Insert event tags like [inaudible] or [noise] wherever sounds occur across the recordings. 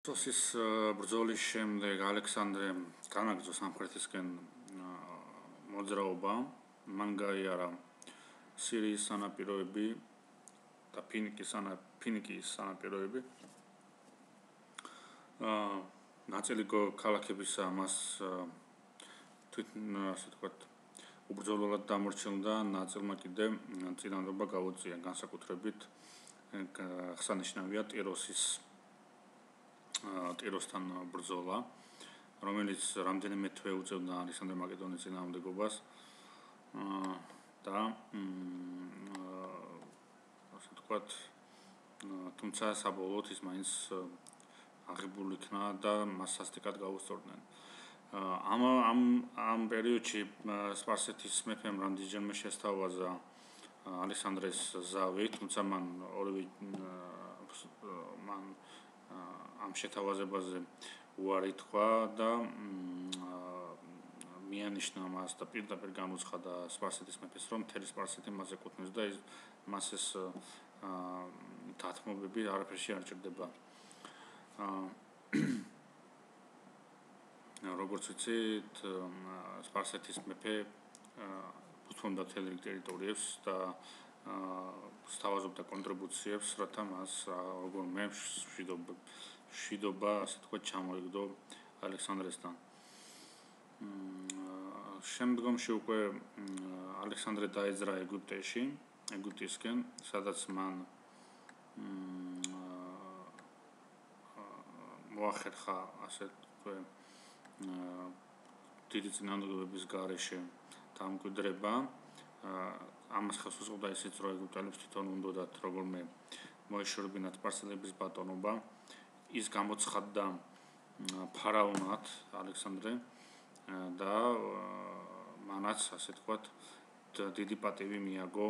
სოსის ბრძოლის შემდეგ ალექსანდრე განაგზო სამხრეთისკენ მოძრაობა. მან გაიარა სირიის სანაპიროები და ფინიკის ფინიკის სანაპიროები. აა ნაწილი ქალაქებისა მას თვითონ ასე ვთქვათ უბრძოლოდ დამორჩილდა. ნაწილმა კიდე წინანდობა გაუწია. განსაკუთრებით ხსანიშნავია ტიროსის ტიროსთან ბრძოლა რომელიც რამდენიმე თვე უწევდა ალექსანდრე მაკედონიის წინააღმდეგობას და ასე ვთქვათ თუმცა საბოლოოდ ის მაინც აღებული იქნა და მას სასტიკად გაუსწორდნენ. ამ ამ ამ პერიოდში სპარსეთის მეფემ რამდენჯერმე შესთავაზა ალექსანდრეს ზავი, თუმცა მან ორივე მან ამ შეთავაზებაზე უარი თქვა და მიანიშნა მას და პირდაპირ გამოცხადა სპარსეთის მეფეს, რომ თელი სპარსეთი მას ეკუთვნის და მას ეს დათმობები არაფერში არ ჭირდება. [coughs] როგორც ვიცით, სპარსეთის მეფე უთმობდა თელ ტერიტორიებს და სთავაზობდა კონტრიბუციებს, რათა მას როგორმე შვიდობა შვიდობა, ასე თქვა, ჩამოიგდო ალექსანდრესთან. შემდგომში უკვე ალექსანდრე დაეძრა ეგვიპტეში, ეგვიპტისკენ, სადაც მან მოახერხა, ასე თქვა, დიდი წინანდობების გარეშე დამკვიდრება ამას ხელს უწყობდა ისიც რომ ეგვიპტელებს თვითონ უნდათ როგორმე მოეშორებინათ სპარსელების ბატონობა ის გამოცხადდა ფარაონად ალექსანდრე და მანაც ასე თქვათ დიდი პატივი მიაგო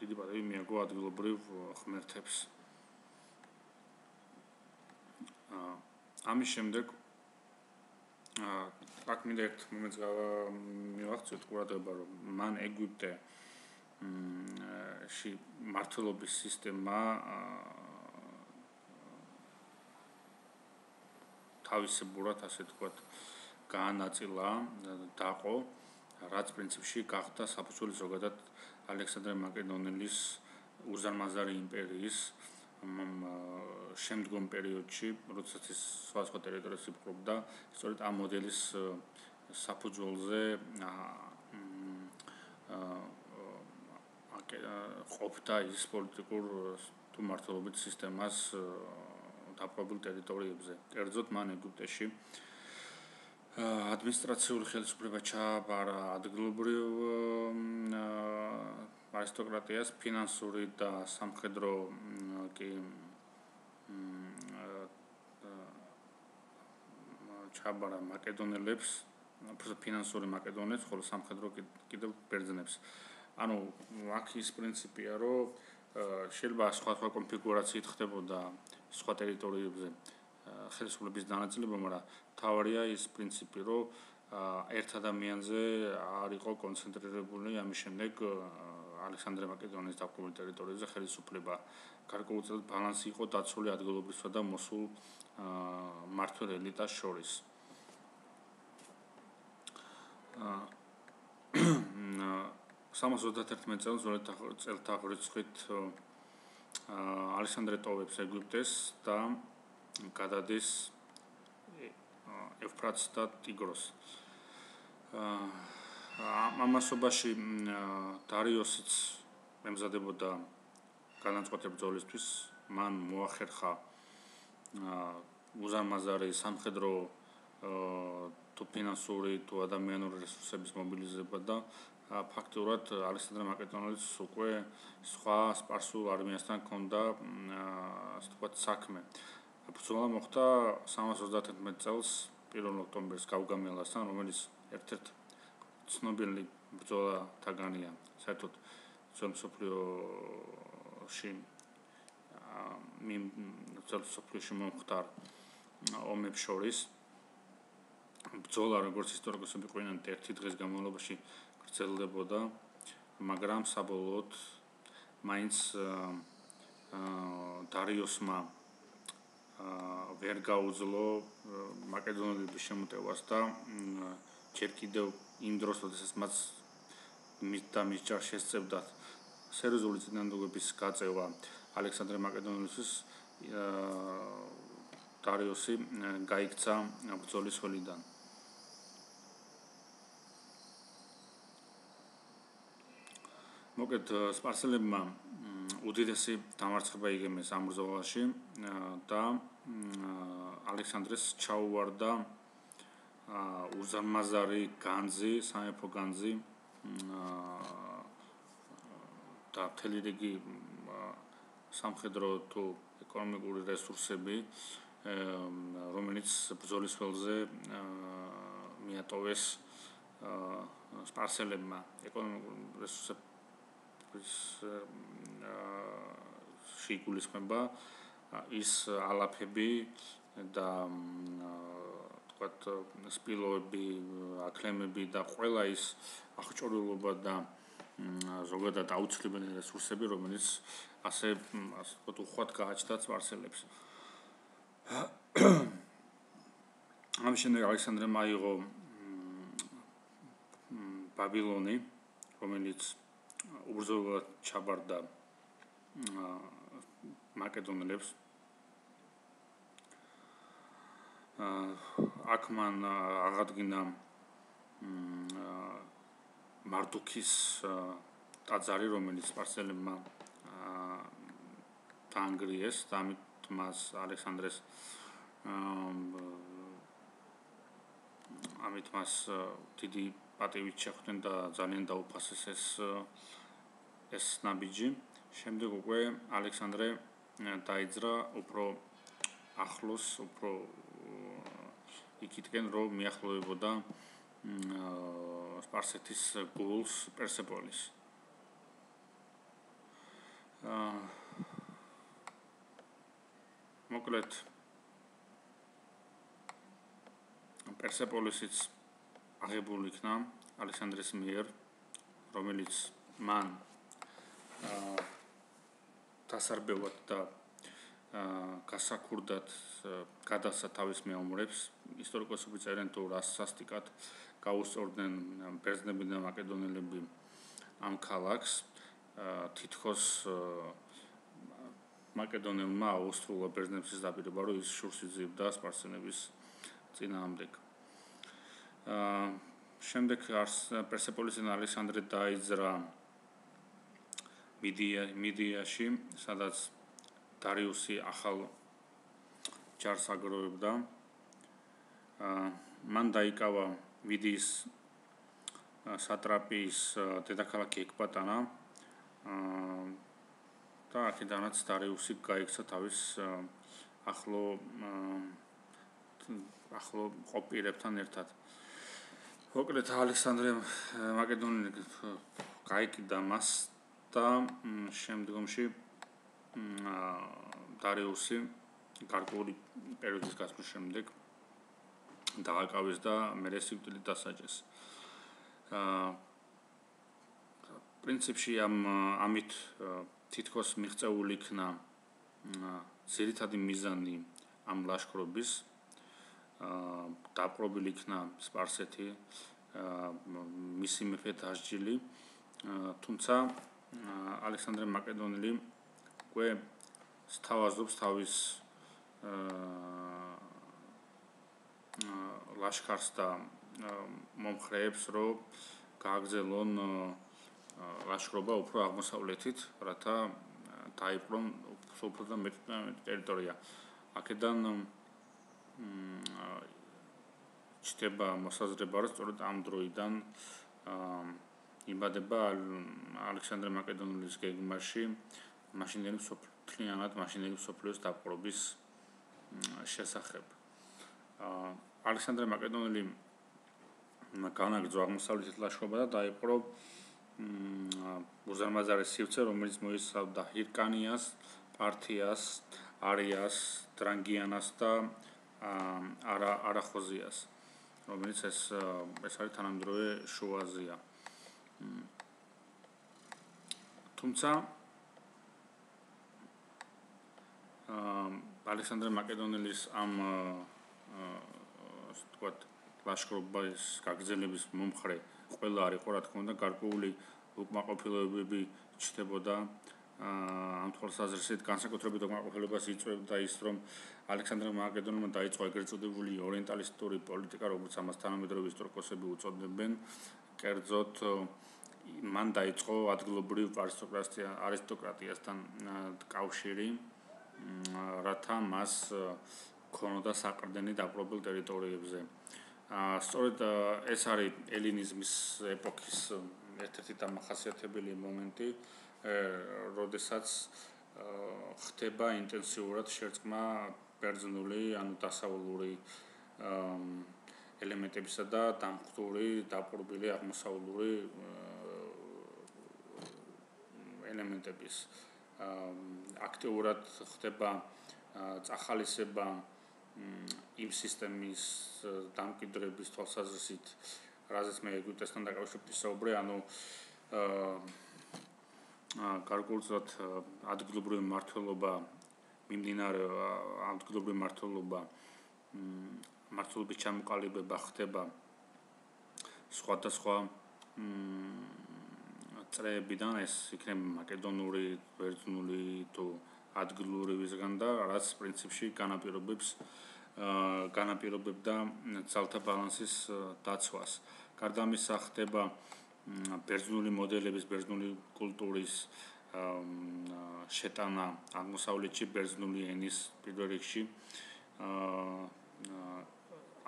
დიდი პატივი მიაგო ადგილობრივ ღმერთებს. ამის შემდეგ აა აქ მინდა ერთ მომენტს მივახციოთ ყურადღება რომ მან ეგვიპტე მ ში მართლობის სისტემა თავისებურად ასე თქვათ გაანაწილა დაყო რაც პრინციპში გახდა საფუძველი ზოგადად ალექსანდრე მაკედონელის უზარმაზარი იმპერიის შემდგომ პერიოდში, როდესაც ის სხვა სხვა ტერიტორიებს იპყრობდა, სწორედ ამ მოდელის საფუძველზე აა ყოფდა ის პოლიტიკურ თუ მართლობითი სისტემას დაპყრობილ ტერიტორიებზე. კერძოდ მან ეგვიპტეში ადმინისტრაციული ხელისუფლება ჩააბარა ადგილობრივ არისტოკრატიას, ფინანსური და სამხედრო კი ჩაბარა მაკედონელებს, ფინანსური მაკედონელებს, ხოლო სამხედრო კიდევ ბერძნებს. ანუ აქ ის პრინციპია, რომ შეიძლება სხვა სხვა კონფიგურაციით ხდებოდა სხვა ტერიტორიებზე ხელისუფლების დანაწილება, მაგრამ თავარია ის პრინციპი, რომ ერთ ადამიანზე არ იყო კონცენტრირებული ამის შემდეგ ალექსანდრე მაკედონიის დაპყრობილ ტერიტორიებზე ხელისუფლება გარკვეულწილად ბალანსი იყო დაცული ადგილობრივსა და მოსულ მართლ ელიტას შორის. აა 331 წელს წელთაღრიცხვით აა ალექსანდრე ტოვებს ეგვიპტეს და გადადის ეფრატს და ტიგროს. აა ამასობაში დარიოსიც ემზადებოდა განაწყვეტ ბრძოლისთვის მან მოახერხა უზარმაზარი სამხედრო თუ ფინანსური თუ ადამიანური რესურსების მობილიზება და ფაქტურად ალექსანდრე მაკედონელის უკვე სხვა სპარსულ არმიასთან ჰქონდა ასე ვთქვათ საქმე. ბრძოლა მოხდა 331 წელს 1 ოქტომბერს გავგამელასთან, რომელიც ერთ-ერთ ცნობილი ბრძოლა თაგანია, საერთოდ ძველ სოფლიო ში მი ძველ სოფლიოში მომხდარ ომებს შორის ბრძოლა როგორც ისტორიკოსები ყვინან ერთი დღის განმავლობაში გრძელდებოდა მაგრამ საბოლოოდ მაინც აა დარიოსმა ვერ გაუძლო მაკედონელების შემოტევას და ჯერ კიდევ იმ დროს, როდესაც მას მის და მის ჯარს შესწევდათ სერიოზული წინანდობების გაწევა ალექსანდრე მაკედონელისთვის დარიოსი გაიქცა ბრძოლის ველიდან. მოკეთ სპარსელებმა უდიდესი დამარცხება იგემეს ამ ბრძოლაში და ალექსანდრეს ჩაუვარდა უზარმაზარი განძი, სამეფო განძი და მთელი რიგი სამხედრო თუ ეკონომიკური რესურსები რომელიც ბრძოლის ველზე მიატოვეს სპარსელებმა ეკონომიკური რესურსები შეიგულისხმება ის ალაფები და თქვათ სპილოები, აკლემები და ყველა ის აღჭურვილობა და ზოგადად აუცილებელი რესურსები, რომელიც ასე ასე თქვათ უხვად გააჩნდა სპარსელებს. ამ შემდეგ ალექსანდრე მაიღო ბაბილონი, რომელიც უბრძოლად ჩაბარდა მაკედონელებს. აქ მან აღადგინა მარტუქის ტაძარი რომელიც სპარსელებმა დაანგრიეს და ამით მას ალექსანდრეს ამით მას დიდი პატივით შეხვდნენ და ძალიან დაუფასეს ეს ეს ნაბიჯი. შემდეგ უკვე ალექსანდრე დაიძრა უფრო ახლოს, უფრო იქითკენ რომ მიახლოვებოდა სპარსეთის გულს პერსეპოლის. აა მოკლედ პერსეპოლისიც აღებული იქნა ალექსანდრეს მიერ, რომელიც მან დასარბევად და გასაკურდად გადასა თავის მეომრებს. ისტორიკოსები წერენ თუ რა სასტიკად გაუსწორდნენ ბერძნები და მაკედონელები ამ ქალაქს. თითქოს მაკედონელმა აუსრულა ბერძნების დაპირება რომ ის შურს იძებდა სპარსელების წინააღმდეგ. აა შემდეგ პერსეპოლისი და ალექსანდრე დაიძრა მიდია მიდიაში სადაც დარიუსი ახალ ჯარს აგროვებდა. აა მან დაიკავა მიდიის სატრაპის დედაქალაქი ეკბატანა აა და აქედანაც დარიუსი გაიქცა თავის ახლო ახლო ყოფილებთან ერთად მოკლედ ალექსანდრე მაკედონელი გაიქიდა მას და შემდგომში დარიუსი გარკვეული პერიოდის გასვლის შემდეგ დააკავეს და მერე სიკვდილით დასაჯეს. აა პრინციპში ამ ამით თითქოს მიღწეული იქნა ზერითადი მიზანი ამ ლაშქრობის აა დაპყრობილი იქნა სპარსეთი აა მისი მეფე დასჯილი თუმცა ალექსანდრე მაკედონელი უკვე სთავაზობს თავის ლაშქარს და მომხრეებს, რომ გააგზელონ ლაშქრობა უფრო აღმოსავლეთით, რათა დაიპყრონ უფრო და მეტი ტერიტორია. აქედან ჩდება მოსაზრება, რომ სწორედ ამ დროიდან აა იბადება ალექსანდრე მაკედონელის გეგმაში მაშინდელი სოფლიანად მაშინდელი სოფლიოს დაპყრობის შესახებ. ალექსანდრე მაკედონელი განაგრძო აღმოსავლეთის ლაშქრობა და დაიპყრო უზარმაზარი სივრცე, რომელიც მოიცავდა ჰირკანიას, პართიას, არიას, დრანგიანას და არა არახოზიას, რომელიც ეს ეს არის თანამედროვე შუა აზია. თუმცა აა ალექსანდრე მაკედონელის ამ ასე ვთქვათ ლაშქრობის გაგზელების მომხრე ყველა არის ყო რა თქმა უნდა გარკვეული უკმაყოფილოებები ჩნდებოდა ამ თვალსაზრისით განსაკუთრებით უკმაყოფილებას იწვევდა ის რომ ალექსანდრე მაკედონელმა დაიწყო ეგრეთ წოდებული ორიენტალისტური პოლიტიკა როგორც ამას თანამედროვე ისტორიკოსები უწოდებენ კერძოდ მან დაიწყო ადგილობრივ არისტოკრატიასთან კავშირი რათა მას ქონოდა საყრდენი დაპყრობილ ტერიტორიებზე. აა სწორედ ეს არის ელინიზმის ეპოქის ერთ-ერთი დამახასიათებელი მომენტი, როდესაც ხდება ინტენსიურად შერწყმა ბერძნული, ანუ დასავლური ელემენტებისა და დამხტური, დაპყრობილი აღმოსავლური ელემენტების. აქტიურად ხდება წახალისება იმ სისტემის დამკვიდრების თვალსაზრისით, რაზეც მე ეგვიპტესთან დაკავშირებით საუბრე, ანუ აა გარკვეულწილად ადგილობრივი მართლობა მიმდინარე ადგილობრივი მართლობა მართლობის ჩამოყალიბება ხდება. სხვადასხვა წრეებიდან ეს იქნება მაკედონური, ბერძნული თუ ადგილურივისგან და რაც პრინციპში განაპირობებს აა განაპირობებდა ძალთა ბალანსის დაცვას. გარდა ამისა ხდება ბერძნული მოდელების, ბერძნული კულტურის აა შეტანა აღმოსავლეთში ბერძნული ენის პირველ რიგში. აა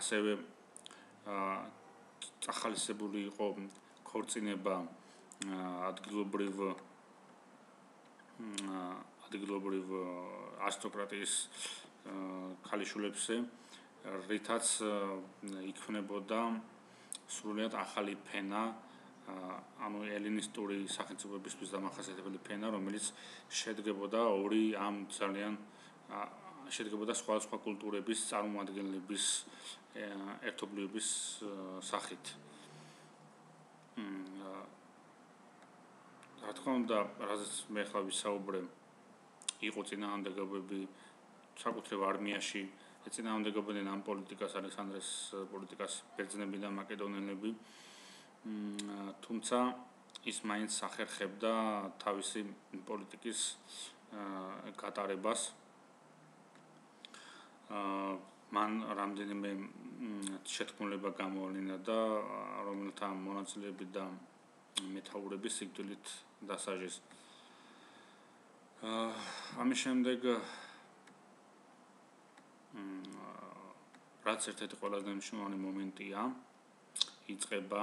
ასევე აა ახალისებული იყო ქორწინება ადგილობრივ ადგილობრივ არისტოკრატიის ქალიშვილებზე რითაც იქნებოდა სრულიად ახალი ფენა ანუ ელინისტური სახელმწიფოებისთვის დამახასიათებელი ფენა რომელიც შედგებოდა ორი ამ ძალიან შედგებოდა სხვადასხვა კულტურების წარმომადგენლების ერთობლიობის სახით. რა თქმა უნდა, რაზეც მე ხლა ვისაუბრე, იყო წინააღმდეგობები საკუთრივ არმიაში, ეცინააღმდეგობდნენ ამ პოლიტიკას, ალექსანდრეს პოლიტიკას ბერძნები და მაკედონელები. თუმცა ის მაინც ახერხებდა თავისი პოლიტიკის გატარებას. აა მან რამდენიმე შეთქმულება გამოავლინა და რომელთა მონაწილეები და მეტაურები სიკვდილით დასაჟეს. აა ამის შემდეგ რაც ერთ-ერთი ყველაზე მნიშვნელოვანი მომენტია, იწება